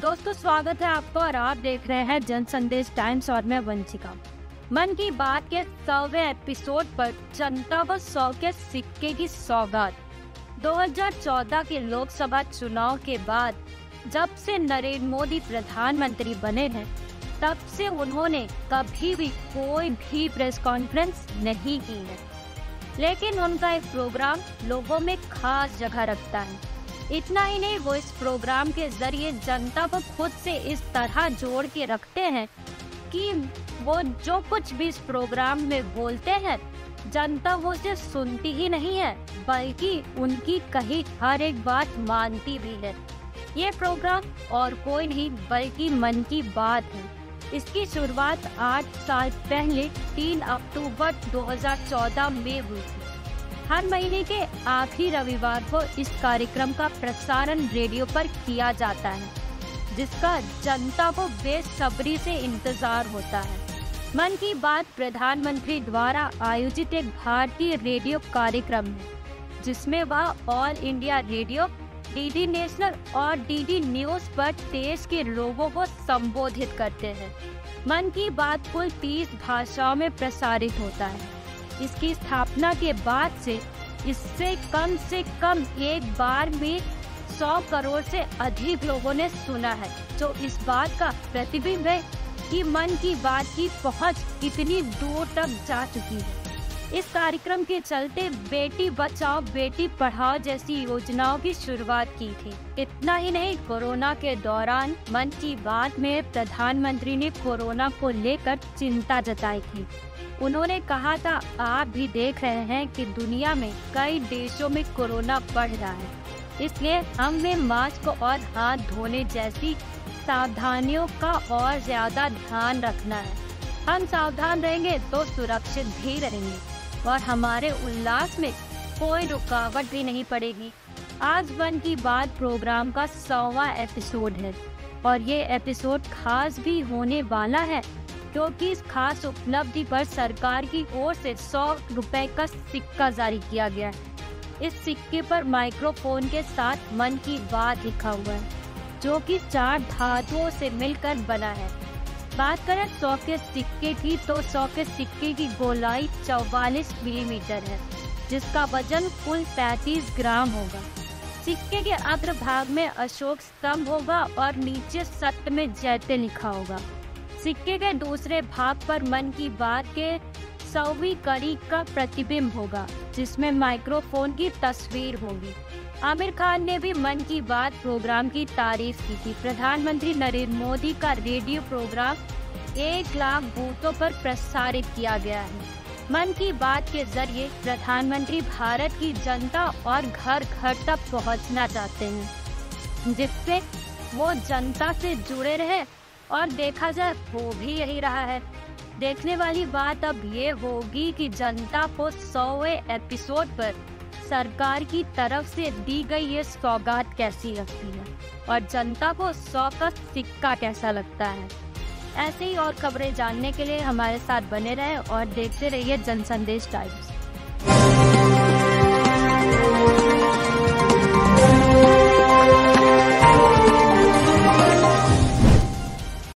दोस्तों, स्वागत है आपका और आप देख रहे हैं जन संदेश टाइम्स और मैं वंशिका। मन की बात के सौवे एपिसोड पर जनता व सौ के सिक्के की सौगात। 2014 के लोकसभा चुनाव के बाद जब से नरेंद्र मोदी प्रधानमंत्री बने हैं, तब से उन्होंने कभी भी कोई भी प्रेस कॉन्फ्रेंस नहीं की है। लेकिन उनका एक प्रोग्राम लोगों में खास जगह रखता है। इतना ही नहीं, वो इस प्रोग्राम के ज़रिए जनता को खुद से इस तरह जोड़ के रखते हैं कि वो जो कुछ भी इस प्रोग्राम में बोलते हैं, जनता वो उसे सुनती ही नहीं है, बल्कि उनकी कही हर एक बात मानती भी है। ये प्रोग्राम और कोई नहीं, बल्कि मन की बात है। इसकी शुरुआत आठ साल पहले 3 अक्टूबर 2014 में हुई थी। हर महीने के आखिरी रविवार को इस कार्यक्रम का प्रसारण रेडियो पर किया जाता है, जिसका जनता को बेसब्री से इंतज़ार होता है। मन की बात प्रधानमंत्री द्वारा आयोजित एक भारतीय रेडियो कार्यक्रम है, जिसमें वह All India Radio, DD National और डीडी न्यूज़ पर देश के लोगों को संबोधित करते हैं। मन की बात कुल 30 भाषाओं में प्रसारित होता है। इसकी स्थापना के बाद से इससे कम से कम एक बार में सौ करोड़ से अधिक लोगों ने सुना है। तो इस बात का प्रतिबिंब है कि मन की बात की पहुँच कितनी दूर तक जा चुकी है। इस कार्यक्रम के चलते बेटी बचाओ, बेटी पढ़ाओ जैसी योजनाओं की शुरुआत की थी। इतना ही नहीं, कोरोना के दौरान मन की बात में प्रधानमंत्री ने कोरोना को लेकर चिंता जताई थी। उन्होंने कहा था, आप भी देख रहे हैं कि दुनिया में कई देशों में कोरोना बढ़ रहा है। इसलिए हमें मास्क और हाथ धोने जैसी सावधानियों का और ज़्यादा ध्यान रखना है। हम सावधान रहेंगे तो सुरक्षित भी रहेंगे। और हमारे उल्लास में कोई रुकावट भी नहीं पड़ेगी। आज वन की बात प्रोग्राम का सौवा एपिसोड है और ये एपिसोड खास भी होने वाला है क्योंकि इस खास उपलब्धि पर सरकार की ओर से सौ रुपए का सिक्का जारी किया गया है। इस सिक्के पर माइक्रोफोन के साथ मन की बात लिखा हुआ है, जो कि चार धातुओं से मिलकर बना है। बात करें सौ के सिक्के की तो सौ के सिक्के की गोलाई चौवालीस मिलीमीटर है, जिसका वज़न कुल 35 ग्राम होगा। सिक्के के अग्र भाग में अशोक स्तंभ होगा और नीचे सत्य में जैते लिखा होगा। सिक्के के दूसरे भाग पर मन की बात के सौवीं कड़ी का प्रतिबिंब होगा, जिसमें माइक्रोफोन की तस्वीर होगी। आमिर खान ने भी मन की बात प्रोग्राम की तारीफ़ की थी। प्रधानमंत्री नरेंद्र मोदी का रेडियो प्रोग्राम एक लाख बूथों पर प्रसारित किया गया है। मन की बात के ज़रिए प्रधानमंत्री भारत की जनता और घर घर तक पहुँचना चाहते हैं, जिससे वो जनता से जुड़े रहे और देखा जाए, हो भी यही रहा है। देखने वाली बात अब ये होगी कि जनता को सौवे एपिसोड पर सरकार की तरफ़ से दी गई ये सौगात कैसी लगती है? और जनता को सौ का सिक्का कैसा लगता है? ऐसे ही और खबरें जानने के लिए हमारे साथ बने रहे और देखते रहिए जन संदेश टाइम्स।